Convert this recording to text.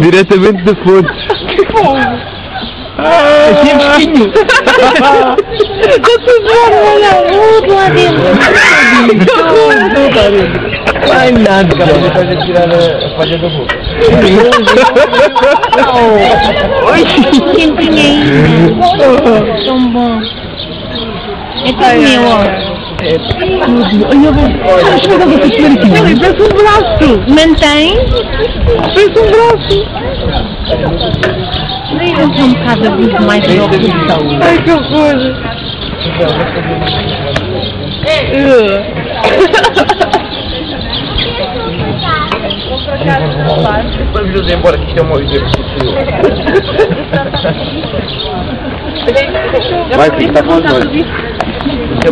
Diretamente da fonte. Assim é fresquinho. Estou tudo olha, outro lá dentro. Ai, nada. Depois de tirar a, a folha da boca. Oi, quentinho ainda. Tão bom. É tudo meu, ó. Ai, eu vou. Ah, deixa eu ver o que eu aqui. Olha, parece um braço. Mantém. Parece um braço. Vamos um bocado abuso mais oposição. Ai, que horror. Vamos nos embora que isto é uma exercício. Vai, filho, está com os olhos. Isto é